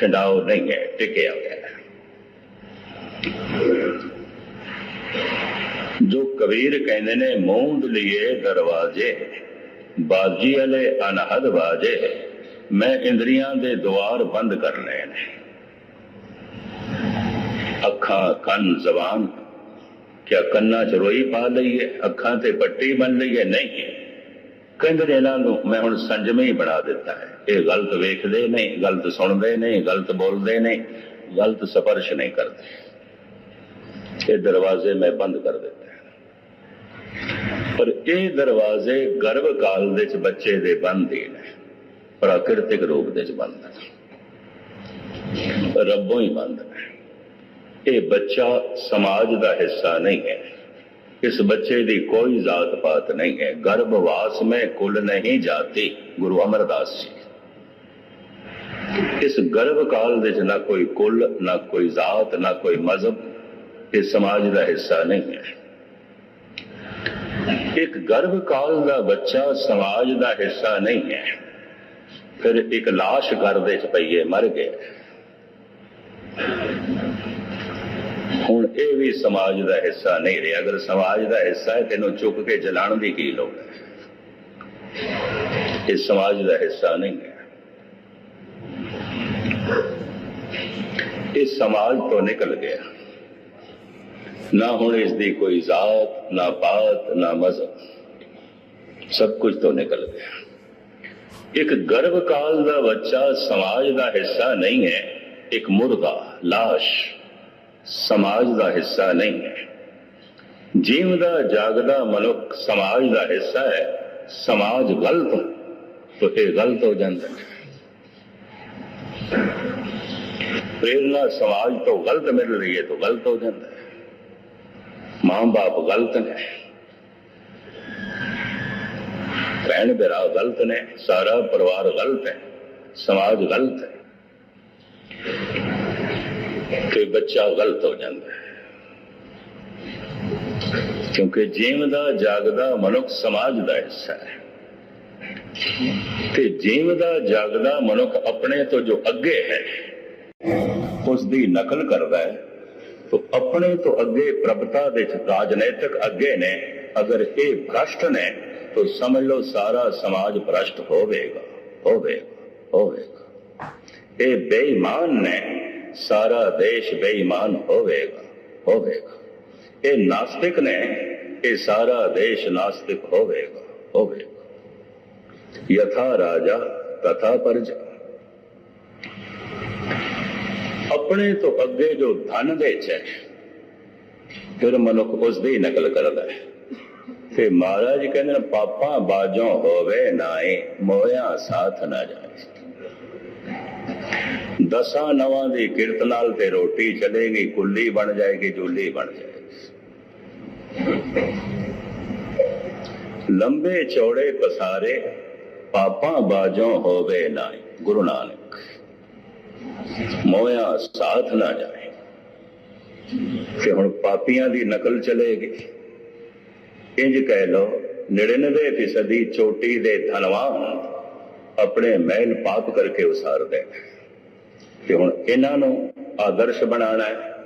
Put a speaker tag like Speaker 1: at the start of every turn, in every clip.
Speaker 1: ਖੰਡਾਓ ਨਹੀਂ ਹੈ, ਟਿਕਿਆ ਜੋ ਕਬੀਰ ਕਹਿੰਦੇ ਨੇ ਮੂੰਦ ਲਿਏ ਦਰਵਾਜ਼ੇ, ਬਾਜੀ ਵਾਲੇ ਅਨਹਦ ਬਾਜੇ ਮੈਂ ਇੰਦਰੀਆਂ ਦੇ ਦਵਾਰ ਬੰਦ ਕਰ ਲਏ ਨੇ। ਅੱਖਾਂ, ਕੰਨ, ਜ਼ਬਾਨ, ਕਿਆ ਕੰਨਾਂ 'ਚ ਰੋਈ ਪਾ ਲਈ ਹੈ ਅੱਖਾਂ ਤੇ ਪੱਟੀ ਬਣ ਲਈ ਹੈ। ਨਹੀਂ ਕਹਿੰਦੇ ਨੇ ਇਹਨਾਂ ਨੂੰ, ਮੈਂ ਹੁਣ ਸੰਜਮੇ ਹੀ ਬਣਾ ਦਿੱਤਾ ਹੈ। ਇਹ ਗਲਤ ਵੇਖਦੇ ਨੇ, ਗਲਤ ਸੁਣਦੇ ਨੇ, ਗਲਤ ਬੋਲਦੇ ਨੇ, ਗਲਤ ਸਪਰਸ਼ ਨਹੀਂ ਕਰਦੇ। ਇਹ ਦਰਵਾਜ਼ੇ ਮੈਂ ਬੰਦ ਕਰ ਦਿੱਤੇ ਪਰ ਇਹ ਦਰਵਾਜ਼ੇ ਗਰਭ ਕਾਲ ਦੇ ਵਿੱਚ ਬੱਚੇ ਦੇ ਬੰਦ ਹੀ ਨੇ, ਪ੍ਰਾਕਿਰਤਿਕ ਰੂਪ ਦੇ ਵਿੱਚ ਬੰਦ ਨੇ। ਰੱਬੋਂ ਹੀ ਬੰਦ ਨੇ। ਇਹ ਬੱਚਾ ਸਮਾਜ ਦਾ ਹਿੱਸਾ ਨਹੀਂ ਹੈ। ਇਸ ਬੱਚੇ ਦੀ ਕੋਈ ਜ਼ਾਤ ਪਾਤ ਨਹੀਂ ਹੈ ਗਰਭਵਾਸ में ਕੁਲ ਨਹੀਂ ਜਾਤੀ ਗੁਰੂ ਅਮਰਦਾਸ ਜੀ ਇਸ ਗਰਭ ਕਾਲ ਦੇ ਵਿੱਚ ਨਾ ਕੋਈ ਕੁਲ ਨਾ ਕੋਈ ਜ਼ਾਤ ਨਾ ਕੋਈ ਮਜ਼ਹਬ ਇਹ ਸਮਾਜ ਦਾ ਹਿੱਸਾ ਨਹੀਂ ਹੈ ਇੱਕ ਗਰਭ ਕਾਲ ਦਾ ਬੱਚਾ ਸਮਾਜ ਦਾ ਹਿੱਸਾ ਨਹੀਂ ਹੈ ਫਿਰ ਇੱਕ লাশ ਘਰ ਦੇ ਚ ਪਈਏ ਮਰ ਗਿਆ ਹੁਣ ਇਹ ਵੀ ਸਮਾਜ ਦਾ ਹਿੱਸਾ ਨਹੀਂ ਰਿਹਾ। ਅਗਰ ਸਮਾਜ ਦਾ ਹਿੱਸਾ ਹੈ, ਤੈਨੂੰ ਚੁੱਕ ਕੇ ਜਲਾਉਣ ਦੀ ਕੀ ਲੋੜ ਹੈ? ਇਹ ਸਮਾਜ ਦਾ ਹਿੱਸਾ ਨਹੀਂ ਹੈ। ਇਹ ਸਮਾਜ ਤੋਂ ਨਿਕਲ ਗਿਆ। ਨਾ ਹੁਣ ਇਸ ਦੀ ਕੋਈ ਜ਼ਾਤ, ਨਾ ਪਾਤ ਨਾ ਮਜ਼ਹਬ। ਸਭ ਕੁਝ ਤੋਂ ਨਿਕਲ ਗਿਆ। ਇੱਕ ਗਰਭ ਕਾਲ ਦਾ ਬੱਚਾ ਸਮਾਜ ਦਾ ਹਿੱਸਾ ਨਹੀਂ ਹੈ, ਇੱਕ ਮੁਰਦਾ লাশ ਸਮਾਜ ਦਾ ਹਿੱਸਾ ਨਹੀਂ ਹੈ ਜੀਵਦਾ ਜਾਗਦਾ ਮਨੁੱਖ ਸਮਾਜ ਦਾ ਹਿੱਸਾ ਹੈ ਸਮਾਜ ਗਲਤ ਤਾਂ ਇਹ ਗਲਤ ਹੋ ਜਾਂਦਾ ਹੈ प्रेरणा समाज तो गलत मिल रही है तो गलत हो जाता है मां बाप गलत ने भैन बिरा गलत ने सारा परिवार गलत है समाज गलत है ਕਿ ਬੱਚਾ ਗਲਤ ਹੋ ਜਾਂਦਾ ਹੈ। ਕਿਉਂਕਿ ਜੀਵਦਾ ਜਾਗਦਾ ਮਨੁੱਖ ਸਮਾਜ ਦਾ ਹਿੱਸਾ ਹੈ। ਤੇ ਜੀਵਦਾ ਜਾਗਦਾ ਮਨੁੱਖ ਆਪਣੇ ਤੋਂ ਜੋ ਅੱਗੇ ਹੈ, ਉਸ ਦੀ ਨਕਲ ਕਰਦਾ ਹੈ। ਤੋ ਆਪਣੇ ਤੋਂ ਅੱਗੇ ਪ੍ਰਭਤਾ ਦੇ ਰਾਜਨੀਤਿਕ ਅੱਗੇ ਨੇ। ਅਗਰ ਇਹ ਭ੍ਰਸ਼ਟ ਨੇ, ਤੋ ਸਮਝ ਲਓ ਸਾਰਾ ਸਮਾਜ ਭ੍ਰਸ਼ਟ ਹੋਵੇਗਾ ਹੋਵੇਗਾ ਹੋਵੇਗਾ। ਇਹ ਬੇਈਮਾਨ ਨੇ। ਸਾਰਾ ਦੇਸ਼ ਬੇਈਮਾਨ ਹੋਵੇਗਾ ਹੋਵੇਗਾ ਇਹ ਨਾਸਤਿਕ ਨੇ ਇਹ ਸਾਰਾ ਦੇਸ਼ ਨਾਸਤਿਕ ਹੋਵੇਗਾ ਹੋਵੇਗਾ ਯਥਾ ਰਾਜਾ ਤਥਾ ਪਰਜਾ ਆਪਣੇ ਤੋਂ ਅੱਗੇ ਜੋ ਧਨ ਦੇ ਚ ਹੈ ਫਿਰ ਮਨੁੱਖ ਉਸ ਦੀ ਨਕਲ ਕਰਦਾ ਹੈ ਤੇ ਮਹਾਰਾਜ ਕਹਿੰਦੇ ਨੇ ਪਾਪਾਂ ਬਾਜੋਂ ਹੋਵੇ ਨਾਏ ਮੋਇਆ ਸਾਥ ਨਾ ਜਾਏ ਦਸਾਂ ਨਵਾਂ ਦੀ ਕਿਰਤ ਨਾਲ ਤੇ ਰੋਟੀ ਚਲੇਗੀ, ਕੁੱਲੀ ਬਣ ਜਾਏਗੀ, ਜੁੱਲੀ ਬਣ ਜਾਏਗੀ। ਲੰਬੇ ਚੌੜੇ ਪਸਾਰੇ ਪਾਪਾਂ ਬਾਜੋਂ ਹੋਵੇ ਨਾ ਗੁਰੂ ਨਾਨਕ। ਮੋਇਆ ਸਾਥ ਨਾ ਜਾਏ, ਕਿ ਹੁਣ ਪਾਪੀਆਂ ਦੀ ਨਕਲ ਚਲੇਗੀ। ਇੰਜ ਕਹਿ ਲੋ 99 ਫੀਸਦੀ ਚੋਟੀ ਦੇ ਧਨਵਾਨ ਆਪਣੇ ਮਹਿਲ ਪਾਪ ਕਰਕੇ ਉਸਾਰਦੇ। ਕਿ ਹੁਣ ਇਹਨਾਂ ਨੂੰ ਆਦਰਸ਼ ਬਣਾਉਣਾ ਹੈ।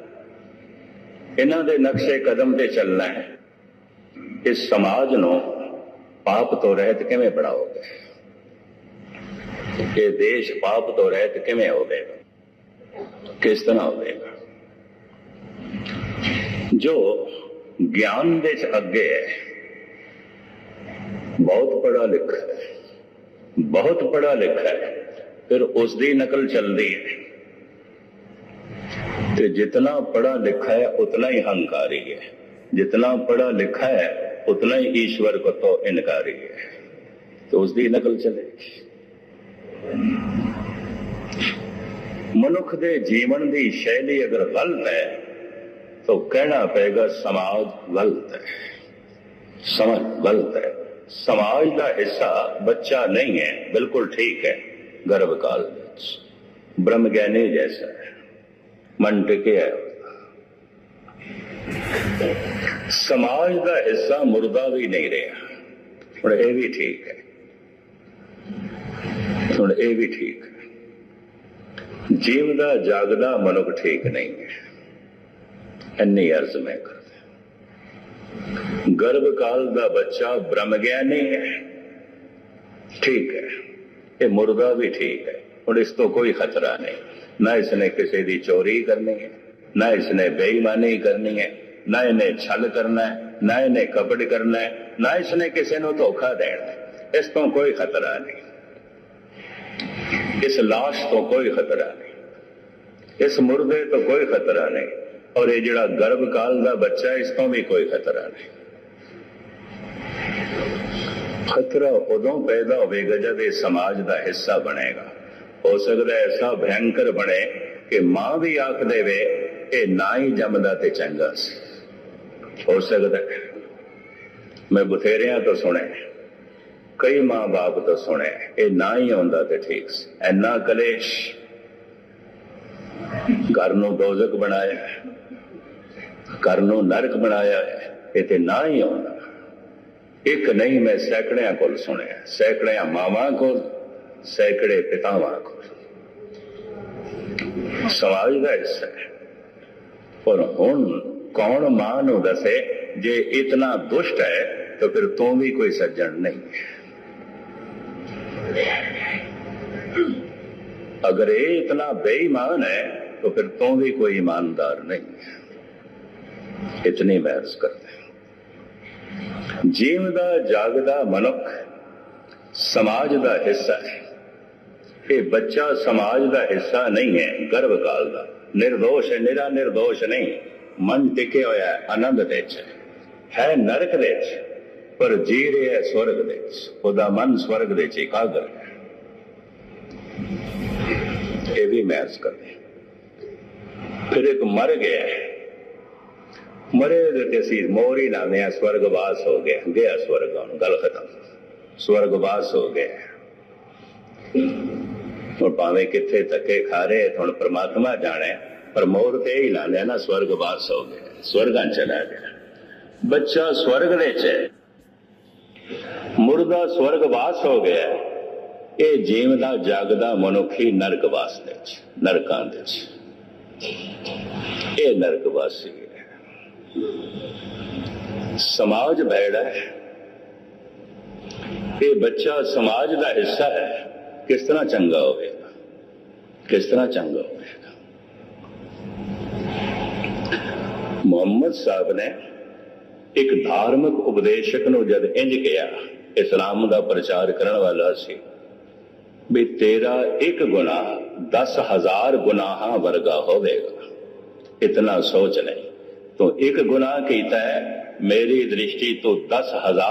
Speaker 1: ਇਹਨਾਂ ਦੇ ਨਕਸ਼ੇ ਕਦਮ ਤੇ ਚੱਲਣਾ ਹੈ। ਇਸ ਸਮਾਜ ਨੂੰ ਪਾਪ ਤੋਂ ਰਹਿਤ ਕਿਵੇਂ ਬਣਾਓਗੇ? ਇਹ ਦੇਸ਼ ਪਾਪ ਤੋਂ ਰਹਿਤ ਕਿਵੇਂ ਹੋਵੇਗਾ? ਕਿਸ ਤਰ੍ਹਾਂ ਹੋਵੇਗਾ? ਜੋ ਗਿਆਨ ਦੇ ਚ ਅੱਗੇ ਹੈ, ਬਹੁਤ ਪੜਾ ਲਿਖਾ ਹੈ। ਬਹੁਤ ਪੜਾ ਲਿਖਾ ਹੈ। ਫਿਰ ਉਸ ਦੀ ਨਕਲ ਚੱਲਦੀ ਹੈ। ਤੇ ਜਿਤਨਾ ਪੜਾ ਲਿਖਾ ਹੈ ਉਤਨਾ ਹੀ ਹੰਕਾਰੀ ਹੈ जितना पढ़ा लिखा है उतना ही ईश्वर को तो इनकारी है तो उसकी नकल चलेगी ਮਨੁੱਖ ਦੇ ਜੀਵਨ ਦੀ ਸ਼ੈਲੀ ਅਗਰ ਗਲਤ ਹੈ ਤਾਂ ਕਹਿਣਾ ਪਏਗਾ ਸਮਾਜ ਗਲਤ ਹੈ ਸਮਾਜ ਗਲਤ ਹੈ ਸਮਾਜ ਦਾ ਹਿੱਸਾ ਬੱਚਾ ਨਹੀਂ ਹੈ ਬਿਲਕੁਲ ਠੀਕ ਹੈ ਗਰਭ ਕਾਲ ਵਿੱਚ ਬ੍ਰਹਮ ਗਿਆਨੀ ਜੈਸਾ ਹੈ ਮਨ ਟਿਕਿਆ ਸਮਾਜ ਦਾ ਹਿੱਸਾ ਮੁਰਦਾ ਵੀ ਨਹੀਂ ਰਿਹਾ। ਹੁਣ ਇਹ ਵੀ ਠੀਕ ਹੈ। ਹੁਣ ਇਹ ਵੀ ਠੀਕ ਹੈ। ਜੀਵਦਾ, ਜਾਗਦਾ ਮਨੁੱਖ ਠੀਕ ਨਹੀਂ ਹੈ। ਇੰਨੀ ਅਰਜ਼ ਮੈਂ ਕਰਦਾ ਗਰਭ ਕਾਲ ਦਾ ਬੱਚਾ ਬ੍ਰਹਮ ਗਿਆਨੀ ਹੈ। ਠੀਕ ਹੈ। ਇਹ ਮੁਰਗਾ ਵੀ ਠੀਕ ਹੈ। ਹੁਣ ਇਸ ਤੋਂ ਕੋਈ ਖਤਰਾ ਨਹੀਂ। ਨਾ ਇਸਨੇ ਕਿਸੇ ਦੀ ਚੋਰੀ ਕਰਨੀ ਹੈ, ਨਾ ਇਸਨੇ ਬੇਈਮਾਨੀ ਕਰਨੀ ਹੈ, ਨਾ ਇਹਨੇ ਛਲ ਕਰਨਾ ਹੈ, ਨਾ ਇਹਨੇ ਕਪੜ ਕਰਨਾ ਹੈ, ਨਾ ਇਸਨੇ ਕਿਸੇ ਨੂੰ ਧੋਖਾ ਦੇਣਾ ਇਸ ਤੋਂ ਕੋਈ ਖਤਰਾ ਨਹੀਂ। ਇਸ ਲਾਸ਼ ਤੋਂ ਕੋਈ ਖਤਰਾ ਨਹੀਂ। ਇਸ ਮੁਰਦੇ ਤੋਂ ਕੋਈ ਖਤਰਾ ਨਹੀਂ। ਔਰ ਇਹ ਜਿਹੜਾ ਗਰਭ ਕਾਲ ਦਾ ਬੱਚਾ ਇਸ ਤੋਂ ਵੀ ਕੋਈ ਖਤਰਾ ਨਹੀਂ। ਖਤਰਾ ਉਦੋਂ ਪੈਦਾ ਹੋਵੇਗਾ ਜਦ ਇਹ ਸਮਾਜ ਦਾ ਹਿੱਸਾ ਬਣੇਗਾ। ਹੋ ਸਕਦਾ ਐਸਾ ਭਯੰਕਰ ਬਣੇ ਕਿ ਮਾਂ ਵੀ ਆਖ ਦੇਵੇ ਇਹ ਨਾ ਹੀ ਜੰਮਦਾ ਤੇ ਚੰਗਾ ਸੀ। ਹੋ ਸਕਦਾ ਮੈਂ ਬਥੇਰਿਆਂ ਤੋਂ ਸੁਣਿਆ ਕਈ ਮਾਂ-ਬਾਪ ਤੋਂ ਸੁਣਿਆ ਇਹ ਨਾ ਹੀ ਆਉਂਦਾ ਤੇ ਠੀਕ ਸੀ। ਐਨਾ ਕਲੇਸ਼। ਘਰ ਨੂੰ ਦੋਜ਼ਖ ਬਣਾਇਆ ਘਰ ਨੂੰ ਨਰਕ ਬਣਾਇਆ ਇਹ ਤੇ ਨਾ ਹੀ ਆਉਂਦਾ। ਇੱਕ ਨਹੀਂ ਮੈਂ ਸੈਕੜਿਆਂ ਕੋਲ ਸੁਣਿਆ। ਸੈਕੜਿਆਂ ਮਾਵਾਂ ਕੋਲ ਸੈਕੜੇ ਪਿਤਾਵਾਂ ਕੋਲ ਸਮਾਜ ਦਾ ਹਿੱਸਾ ਹੈ ਪਰ ਹੁਣ ਕੌਣ ਮਾਂ ਨੂੰ ਦੱਸੇ ਜੇ ਇਤਨਾ ਦੁਸ਼ਟ ਹੈ ਤਾਂ ਫਿਰ ਤੂੰ ਵੀ ਕੋਈ ਸੱਜਣ ਨਹੀਂ अगर ये इतना बेईमान है तो फिर तू भी कोई ईमानदार नहीं है इतनी मैं अर्ज करते ਜੀਵਦਾ ਜਾਗਦਾ ਮਨੁੱਖ ਸਮਾਜ ਦਾ ਹਿੱਸਾ ਹੈ कि बच्चा समाज का हिस्सा नहीं है गर्भकाल का। निर्दोष है निरा निर्दोष नहीं। मन टिके होया आनंद है। नरक देच पर जी रे है स्वर्ग देच मन स्वर्ग देच एकाग्र है। ये भी मैस कर दे फिर एक मर गया मरे गए मोरी लाने स्वर्गवास हो गया। गया स्वर्ग, गल खत्म। स्वर्गवास हो गया ਹੁਣ ਭਾਵੇਂ ਕਿੱਥੇ ਧੱਕੇ ਖਾ ਰਹੇ, ਹੁਣ ਪ੍ਰਮਾਤਮਾ ਜਾਣੇ, ਪਰ ਮੋਰ ਤੇ ਹੀ ਲਾਉਂਦੇ ਆ ਸਵਰਗ ਵਾਸ ਹੋ ਗਿਆ, ਸਵਰਗਾਂ ਚਲਾ ਗਿਆ। ਬੱਚਾ ਸਵਰਗ ਦੇ ਚ ਹੈ। ਮੁਰਦਾ ਸਵਰਗਵਾਸ ਹੋ ਗਿਆ। ਇਹ ਜੀਵ ਦਾ ਜਾਗਦਾ ਮਨੁੱਖੀ ਨਰਕਵਾਸ ਦੇ ਚ ਨਰਕਾਂ ਦੇ ਚ ਇਹ ਨਰਕਵਾਸੀ ਹੈ। ਸਮਾਜ ਭੈੜਾ ਹੈ। ਇਹ ਬੱਚਾ ਸਮਾਜ ਦਾ ਹਿੱਸਾ ਹੈ। ਕਿਸ ਤਰ੍ਹਾਂ ਚੰਗਾ ਹੋਵੇਗਾ? ਕਿਸ ਤਰ੍ਹਾਂ ਚੰਗਾ ਹੋਵੇਗਾ? ਮੁਹੰਮਦ ਸਾਹਿਬ ਨੇ ਇੱਕ ਧਾਰਮਿਕ ਉਪਦੇਸ਼ਕ ਨੂੰ ਜਦ ਇੰਜ ਕਿਹਾ, ਇਸਲਾਮ ਦਾ ਪ੍ਰਚਾਰ ਕਰਨ ਵਾਲਾ ਸੀ, ਵੀ ਤੇਰਾ ਇੱਕ ਗੁਨਾਹ 10000 ਗੁਨਾਹਾਂ ਵਰਗਾ ਹੋਵੇਗਾ। ਇਤਨਾ ਸੋਚ ਲੈ, ਤੋ ਇੱਕ ਗੁਨਾਹ ਕੀਤਾ ਹੈ, ਮੇਰੀ ਦ੍ਰਿਸ਼ਟੀ ਤੋਂ 10000